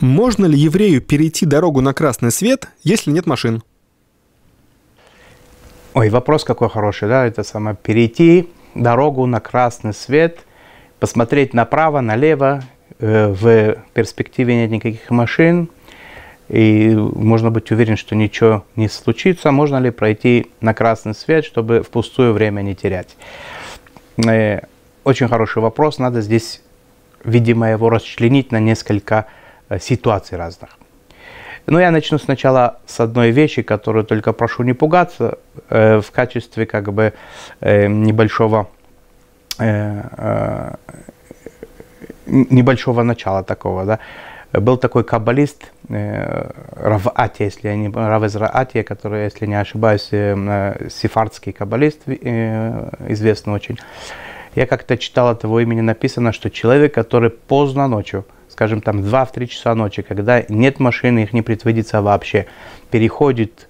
Можно ли еврею перейти дорогу на красный свет, если нет машин? Ой, вопрос какой хороший, да, это самое, перейти дорогу на красный свет, посмотреть направо, налево, э, в перспективе нет никаких машин, и можно быть уверен, что ничего не случится. Можно ли пройти на красный свет, чтобы впустую время не терять? Э, очень хороший вопрос. Надо здесь, видимо, его расчленить на несколько ситуаций разных. Но я начну сначала с одной вещи, которую только прошу не пугаться, э, в качестве как бы э, небольшого э, э, небольшого начала такого, да. Был такой каббалист э, Рав Атия, если я не Рав Атия, который, если не ошибаюсь, э, э, сефардский каббалист, э, известный очень. Я как-то читал от его имени написано, что человек, который поздно ночью, скажем там 2-3 часа ночи, когда нет машины, их не предвидится вообще, переходит,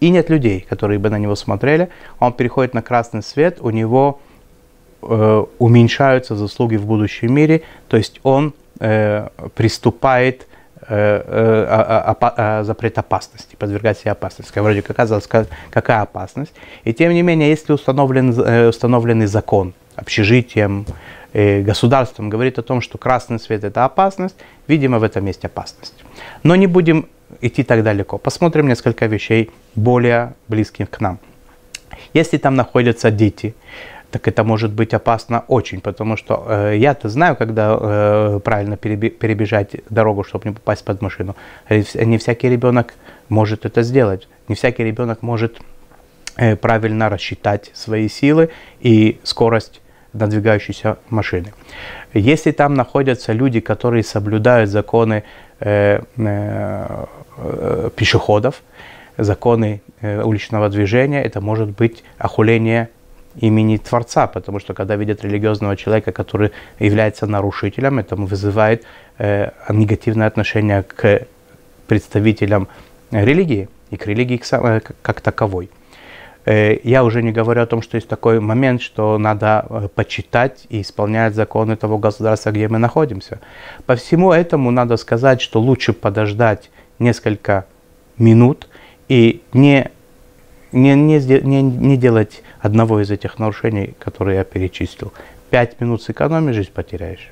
и нет людей, которые бы на него смотрели, он переходит на красный свет, у него э, уменьшаются заслуги в будущем мире, то есть он э, приступает э, э, запрет опасности, подвергать себе опасности. Вроде как оказалось, какая опасность. И тем не менее, если установлен, э, установленный закон общежитием, государством, говорит о том, что красный свет это опасность, видимо, в этом есть опасность. Но не будем идти так далеко. Посмотрим несколько вещей более близких к нам. Если там находятся дети, так это может быть опасно очень, потому что э, я-то знаю, когда э, правильно перебежать дорогу, чтобы не попасть под машину. Не всякий ребенок может это сделать. Не всякий ребенок может э, правильно рассчитать свои силы и скорость надвигающейся машины. Если там находятся люди, которые соблюдают законы э, э, э, пешеходов, законы э, уличного движения, это может быть охуление имени Творца, потому что когда видят религиозного человека, который является нарушителем, это вызывает э, негативное отношение к представителям религии и к религии э, как таковой. Э, я уже не говорю о том, что есть такой момент, что надо э, почитать и исполнять законы того государства, где мы находимся. По всему этому надо сказать, что лучше подождать несколько минут и не, не, не, не, не делать одного из этих нарушений, которые я перечислил. Пять минут сэкономишь, жизнь потеряешь.